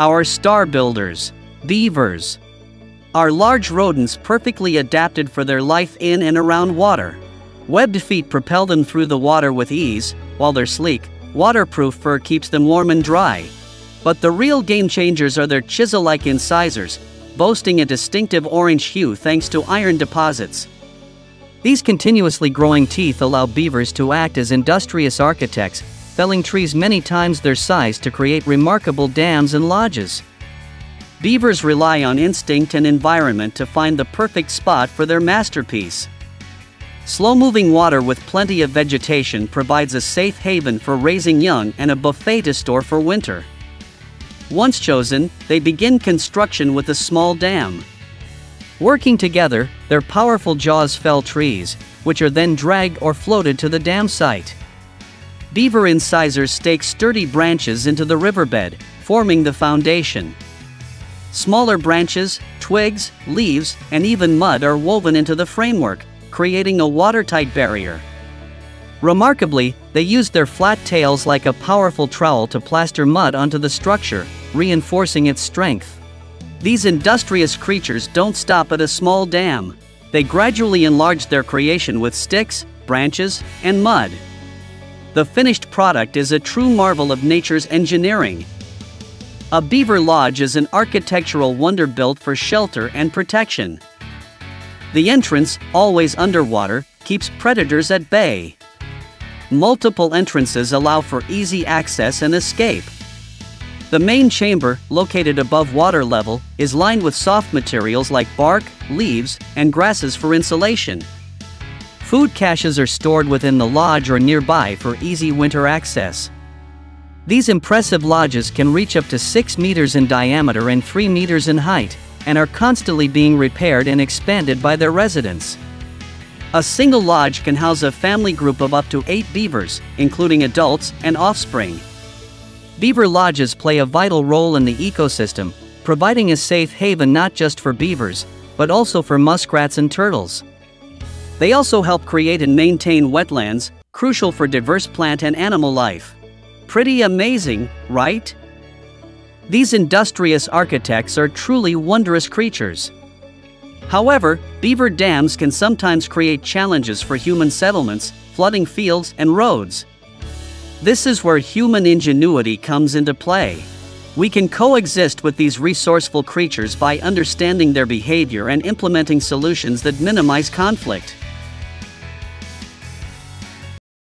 Our star builders, beavers, are large rodents perfectly adapted for their life in and around water. Webbed feet propel them through the water with ease, while their sleek, waterproof fur keeps them warm and dry. But the real game changers are their chisel like incisors, boasting a distinctive orange hue thanks to iron deposits. These continuously growing teeth allow beavers to act as industrious architects, felling trees many times their size to create remarkable dams and lodges. Beavers rely on instinct and environment to find the perfect spot for their masterpiece. Slow moving water with plenty of vegetation provides a safe haven for raising young and a buffet to store for winter. Once chosen, they begin construction with a small dam. Working together, their powerful jaws fell trees, which are then dragged or floated to the dam site. Beaver incisors stake sturdy branches into the riverbed, forming the foundation. Smaller branches, twigs, leaves, and even mud are woven into the framework, creating a watertight barrier. Remarkably, they use their flat tails like a powerful trowel to plaster mud onto the structure, reinforcing its strength. These industrious creatures don't stop at a small dam. They gradually enlarge their creation with sticks, branches, and mud. The finished product is a true marvel of nature's engineering. A beaver lodge is an architectural wonder built for shelter and protection. The entrance, always underwater, keeps predators at bay. Multiple entrances allow for easy access and escape. The main chamber, located above water level, is lined with soft materials like bark, leaves, and grasses for insulation. Food caches are stored within the lodge or nearby for easy winter access. These impressive lodges can reach up to 6 meters in diameter and 3 meters in height, and are constantly being repaired and expanded by their residents. A single lodge can house a family group of up to 8 beavers, including adults and offspring. Beaver lodges play a vital role in the ecosystem, providing a safe haven not just for beavers, but also for muskrats and turtles. They also help create and maintain wetlands, crucial for diverse plant and animal life. Pretty amazing, right? These industrious architects are truly wondrous creatures. However, beaver dams can sometimes create challenges for human settlements, flooding fields and roads. This is where human ingenuity comes into play. We can coexist with these resourceful creatures by understanding their behavior and implementing solutions that minimize conflict.